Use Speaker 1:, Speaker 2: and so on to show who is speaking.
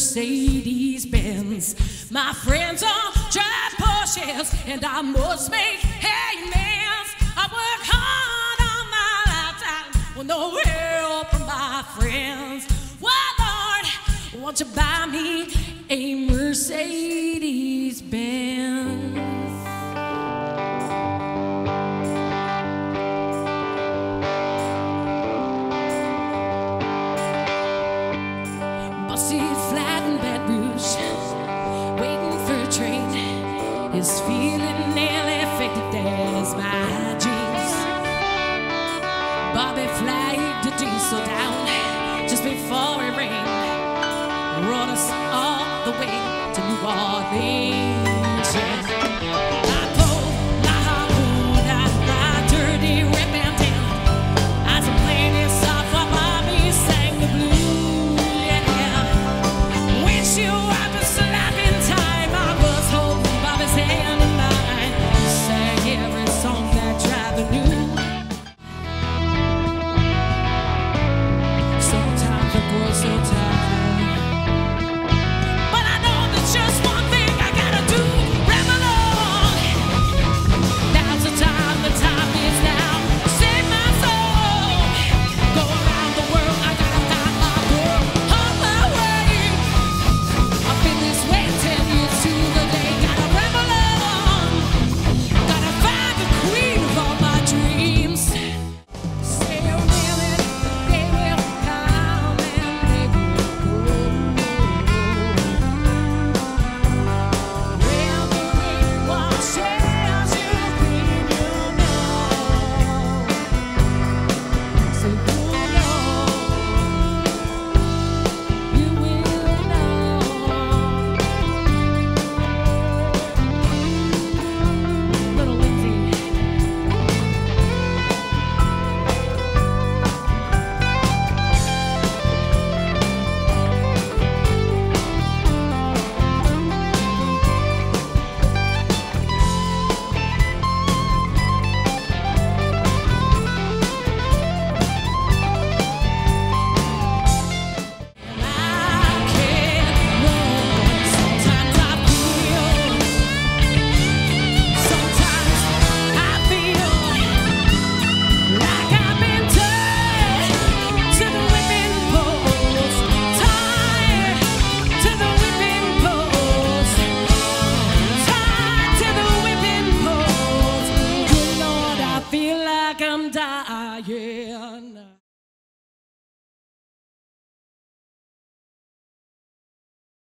Speaker 1: Mercedes Benz. My friends all drive Porsches, and I must make amends. I work hard all my lifetime with no help from my friends. Why, Lord, won't you buy me a Mercedes Benz? is feeling nearly affected as my jeans. Bobby flagged the diesel down just before it rained. Rode us all the way to New Orleans. like I'm dying.